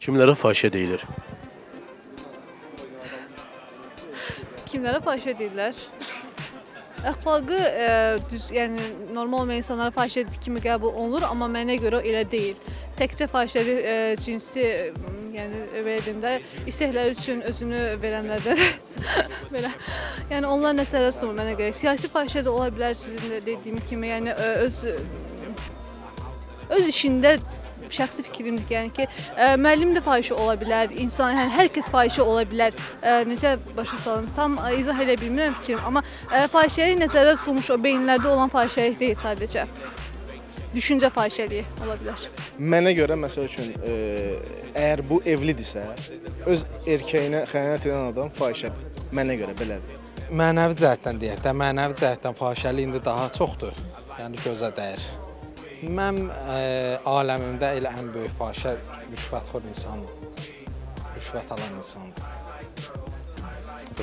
Kimlərə fahişə deyilir? Kimlərə fahişə deyirlər? Əxlaqı e, düz, yəni normal olmayan insanlara fahişə kimi qəbul olunur, amma mənə görə elə deyil. Təkcə fahişəli e, cinsi yəni belə deyim də istəkləri üçün özünü verənlərdən belə. Yəni onlar nəzərə tutulur mənə görə. Siyasi fahişə də ola bilər sizin də dediyim kimi, yəni öz öz işində şəxsi fikrimdir. Yəni ki, ə, müəllim də fahişə ola bilər, insan, yəni hər kəs fahişə ola bilər. Ə, necə başa salım? Tam ə, izah edə bilmirəm fikrim, amma ə, fahişəlik nəzərdə tutulmuş o beyinlərdə olan fahişəlik deyil sadəcə. Düşüncə fahişəliyi ola bilər. Mənə görə məsəl üçün e, əgər bu evlidirsə, öz erkəyinə xəyanət edən adam fahişədir. Mənə görə belədir. Mənəvi cəhətdən deyək də, mənəvi cəhətdən fahişəlik indi daha çoxdur. Yəni gözə dəyir. Mən ə, aləmimdə elə ən böyük fahişə rüşvətxor insandır. Rüşvət alan insandır.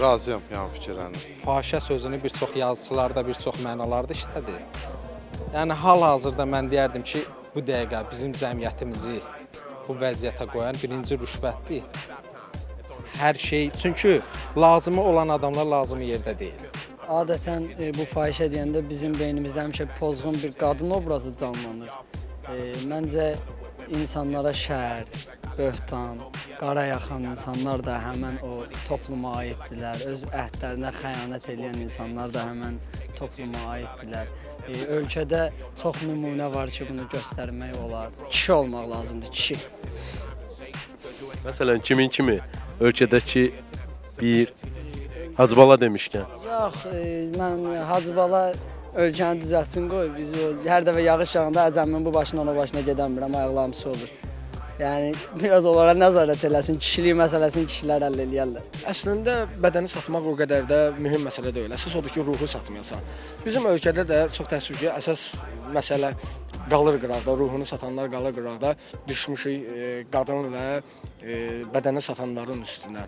Razıyam yəni fikirlərinə. Fahişə sözünü bir çox yazıçılarda, bir çox mənalarda işlədir. Yəni hal-hazırda mən deyərdim ki, bu dəqiqə bizim cəmiyyətimizi bu vəziyyətə qoyan birinci rüşvətdir. Hər şey, çünki lazımı olan adamlar lazımı yerdə deyil. Adətən e, bu fahişə deyəndə bizim beynimizdə həmişə pozğun bir qadın obrazı canlanır. E, məncə insanlara şər, böhtan, qara yaxan insanlar da həmən o topluma aiddirlər. Öz əhdlərinə xəyanət edən insanlar da həmən topluma aiddirlər. E, ölkədə çox nümunə var ki, bunu göstərmək olar. Kişi olmaq lazımdır, kişi. Məsələn, kimin kimi ölkədəki bir Hacbala demişkən. Yox, e, mən Hacıbala ölkəni düzəltsin qoy. Biz hər dəfə yağış yağanda əcəmin bu başından o başına gedən bilirəm, ayaqlarım su olur. Yəni biraz onlara nəzarət eləsin, kişilik məsələsini kişilər həll eləyərlər. Əslində bədəni satmaq o qədər də mühüm məsələ deyil. Əsas odur ki, ruhu satmayasan. Bizim ölkədə də çox təəssüf ki, əsas məsələ qalır qıraqda, ruhunu satanlar qalır qıraqda, düşmüşük e, qadın və e, bədəni satanların üstünə.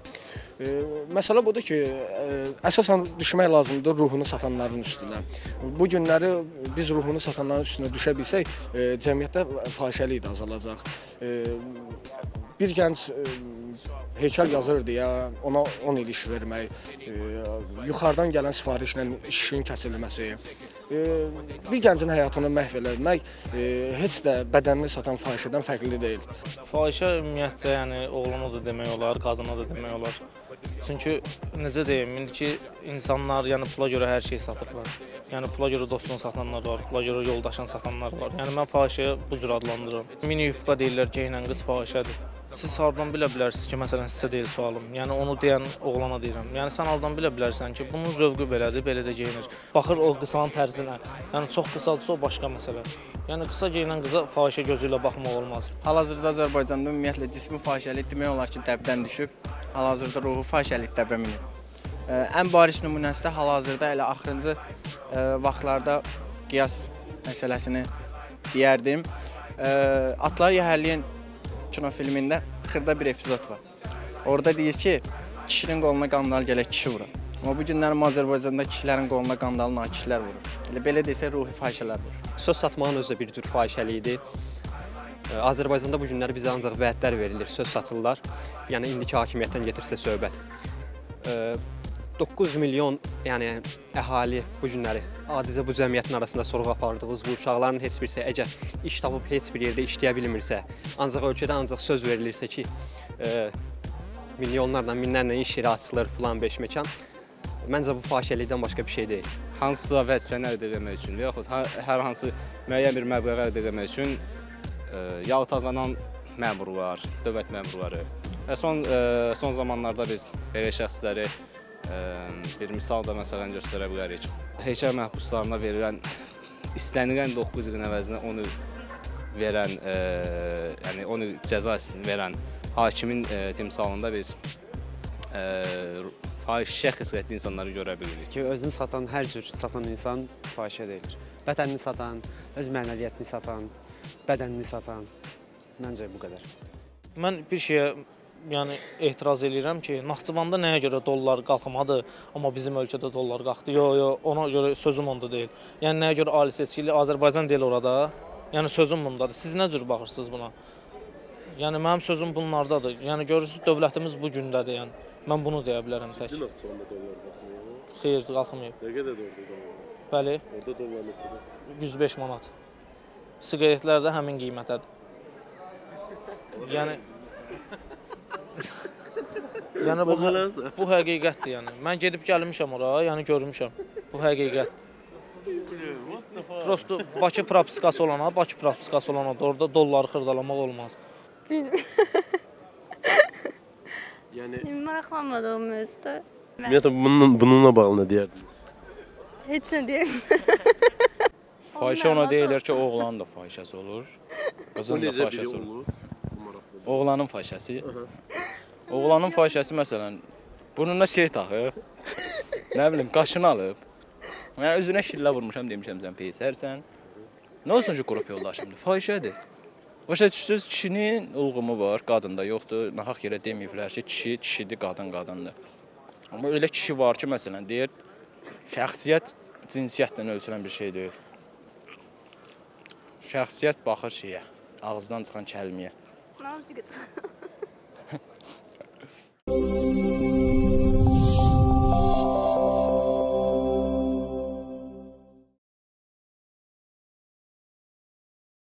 E, məsələ budur ki, e, əsasən düşmək lazımdır ruhunu satanların üstünə. Bu günləri biz ruhunu satanların üstünə düşə bilsək, e, cəmiyyətdə fahişəlik də azalacaq. E, bir gənc e, heykəl yazır deyə ona 10 il iş vermək, e, yuxarıdan gələn sifarişlə işin kəsilməsi, bir gəncin həyatını məhv eləmək heç də bədənini satan fahişədən fərqli deyil. Fahişə ümumiyyətcə, yəni oğlana da demək olar, qadına da demək olar. Çünki necə deyim, indiki insanlar yəni pula görə hər şeyi satırlar. Yəni pula görə dostunu satanlar var, pula görə yoldaşını satanlar var. Yəni mən fahişəyə bu cür adlandırıram. Mini yubka deyirlər ki, eynən qız fahişədir. Siz hardan bilə bilərsiniz ki, məsələn sizə deyil sualım. Yəni onu deyən oğlana deyirəm. Yəni sən hardan bilə bilərsən ki, bunun zövqü belədir, belə də geyinir. Baxır o qısanın tərzinə. Yəni çox qısadırsa o başqa məsələ. Yəni qısa geyinən qıza fahişə gözü ilə baxmaq olmaz. Hal-hazırda Azərbaycanda ümumiyyətlə cismi fahişəlik demək olar ki, dəbdən düşüb. Hal-hazırda ruhu fahişəlik dəbə minib. Ən bariz nümunəsi də hal-hazırda elə axırıncı vaxtlarda qiyas məsələsini deyərdim. Ə, Atları yəhərləyən kinofilmində xırda bir epizod var. Orada deyir ki, kişinin qoluna qandal gələ kişi vurur. Amma bu günlərim Azərbaycanda kişilərin qoluna qandalı nakişlər vurur. Elə belə desə ruhi fahişələr vurur. Söz satmağın özü də bir cür fahişəlikdir. Azərbaycanda bu günləri bizə ancaq vədlər verilir, söz satırlar. Yəni indiki hakimiyyətdən getirsə söhbət. Ə, 9 milyon, yəni əhali bu günləri adicə bu cəmiyyətin arasında sorğu apardığımız bu uşaqların heç birisi əgər iş tapıb heç bir yerdə işləyə bilmirsə, ancaq ölkədə ancaq söz verilirsə ki, ə, milyonlarla, minlərlə iş yeri açılır filan beş məkan. Məncə bu fahişəlikdən başqa bir şey deyil. hansısa vəzifəni əldə etmək üçün, yaxud hər, hansı müəyyən bir məbləğ əldə etmək üçün ə, yaltaqlanan məmurlar, dövlət məmurları və son ə, son zamanlarda biz belə şəxsləri bir misal da məsələn göstərə bilərik. Heykəl məhbuslarına verilən istənilən 9 ilin əvəzinə onu verən, ə, yəni onu cəza verən hakimin ə, timsalında biz ə, fahişə xislətli insanları görə bilirik. ki, özünü satan hər cür satan insan fahişə deyilir. Vətənini satan, öz mənəviyyətini satan, bədənini satan. Məncə bu qədər. Mən bir şeyə yəni etiraz eləyirəm ki, Naxçıvanda nəyə görə dollar qalxmadı, amma bizim ölkədə dollar qalxdı. Yox, yox, ona görə sözüm onda deyil. Yəni nəyə görə ali seçkilik Azərbaycan deyil orada. Yəni sözüm bundadır. Siz nə cür baxırsınız buna? Yəni mənim sözüm bunlardadır. Yəni görürsüz dövlətimiz bu gündədir, yəni. Mən bunu deyə bilərəm tək. Dün akşamında dolar bakmıyor. Xeyr, qalxmayıb. Ne kadar orada dolar? Bəli, Orada dolar mesela. 105 manat. Siqaretlər də həmin qiymətədir. Yəni Yəni bu Bakalım. bu həqiqətdir yəni. Mən gedib gəlmişəm ora, yəni görmüşəm. Bu həqiqətdir. Prosto Bakı propiskası olana, Bakı propiskası olana da orada dolları xırdalamaq olmaz. Bilmiyorum. Yani Maraqlanmadığım mövzuda Ümumiyyətlə bunun, bununla bağlı nə deyərdiniz? heç nə deyim. Fahişə ona deyilir ki, oğlanın da fahişəsi olur. Qızın da fahişəsi olur. Oğlanın fahişəsi. Oğlanın fahişəsi məsələn burnuna şey taxıb, nə bilim, qaşını alıb. Yəni üzünə şillə vurmuşam demişəm sən peysərsən. Nə olsun ki, qrup yoldaşımdır. Fahişədir. Başa düşürsüz, kişinin ulğumu var, qadında yoxdur. Nahaq yerə deməyiblər ki, kişi kişidir, qadın qadındır. Amma elə kişi var ki, məsələn, deyir, şəxsiyyət cinsiyyətlə ölçülən bir şey deyil. Şəxsiyyət baxır şeyə, ağızdan çıxan kəlməyə. Nə olacaq?